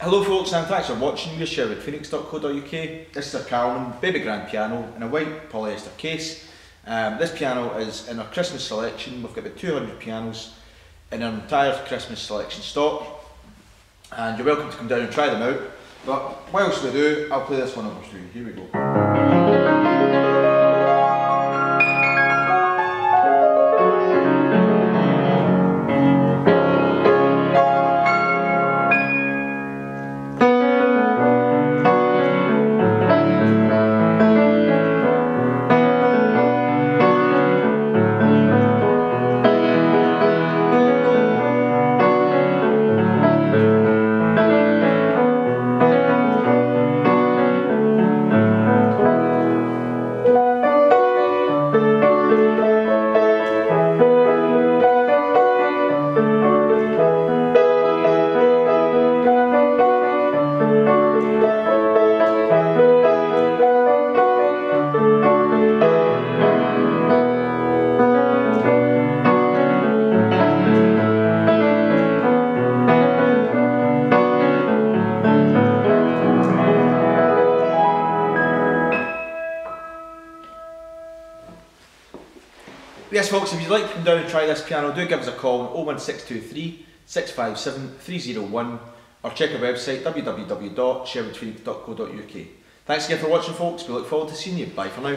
Hello folks and thanks for watching. We're sherwoodphoenix.co.uk. This is a Carlmann baby grand piano in a white polyester case. Um, this piano is in our Christmas selection. We've got about 200 pianos in our entire Christmas selection stock. And you're welcome to come down and try them out. But whilst we do, I'll play this one over to you. Here we go. Yes folks, if you'd like to come down and try this piano, do give us a call on 01623 657 301 or check our website www.sherwoodphoenix.co.uk. Thanks again for watching folks, we look forward to seeing you. Bye for now.